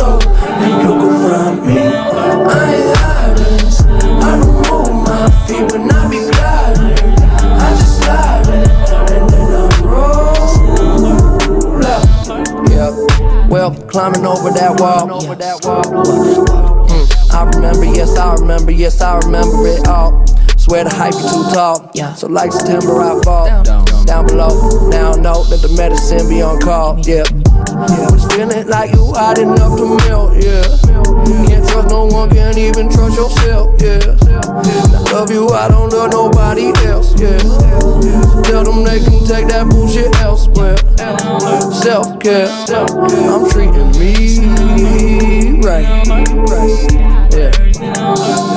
though, and you can find me. I ain't hiding. I don't move my feet when I be gliding. I just slide it, and then I roll up. Yeah, well, climbing over that wall. Over that wall. Mm, I remember, yes, I remember, yes, I remember it all. Swear the hype is too tall. Yeah. So like September, I fall down, down below. Now I know that the medicine be on call. Yeah. Yeah, was feeling like you hot enough to melt. Yeah. Can't trust no one, can't even trust yourself. Yeah. I love you, I don't love nobody else. Yeah. Tell them they can take that bullshit elsewhere. Self care, I'm treating me right. Yeah.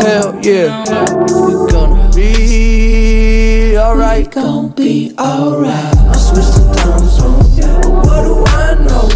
Hell yeah, we gonna be alright. Gon' be alright. I switched the time zone, what do I know?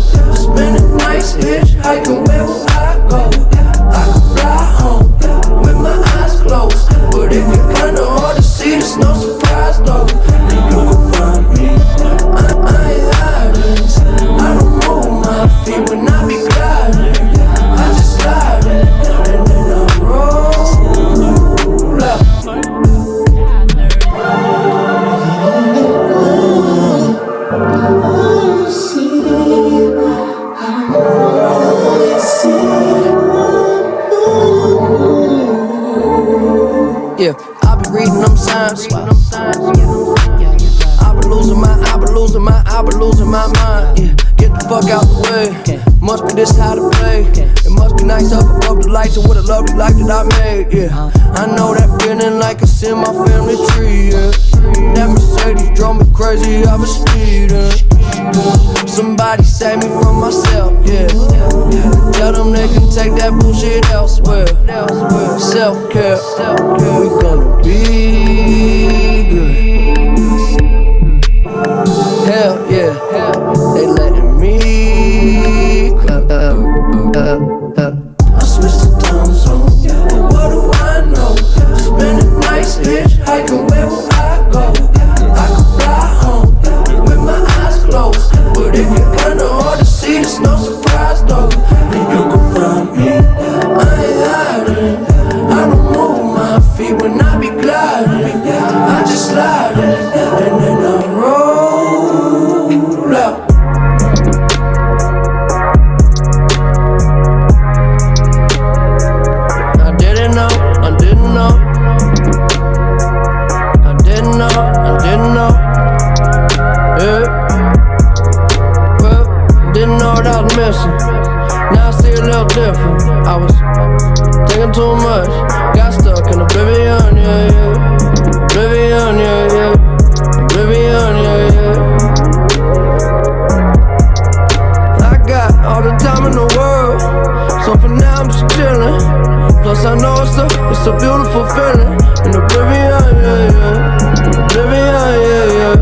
I be losing my, I be losing my, I be losing my mind. Yeah, get the fuck out the way. Must be this how to play. It must be nice up above the lights and what a lovely life that I made. Yeah, I know that feeling like it's in my family tree. Yeah, that Mercedes drove me crazy. I was speeding. Somebody save me from myself. Yeah, tell them they can take that bullshit elsewhere. Self care, we gonna be closed, Plus it's a, beautiful feeling. In oblivion, yeah, yeah. Oblivion, yeah, yeah.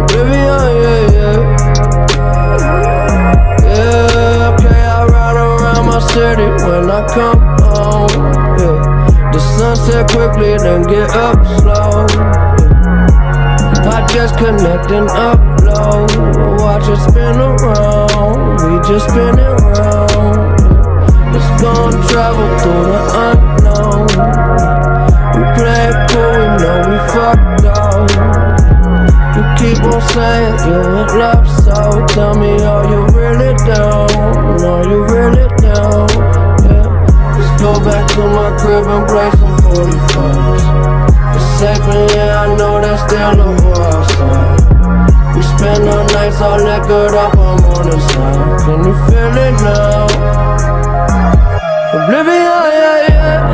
Oblivion, yeah, yeah. Yeah, okay, I ride around my city when I come home. Yeah. The sunset quickly, then get up slow. Yeah. I just connect and upload. Watch it spin around. We just spin it round. It's gonna travel through the unknown. Play it cool, we know we fucked up. You keep on saying you in love, so tell me, are you really down? Are you really down? Yeah. Let's go back to my crib and play some 45s. It's safe and yeah, I know there's still a war outside. We spend our nights all liquored up on morning side. Can you feel it now? Oblivion, yeah, yeah.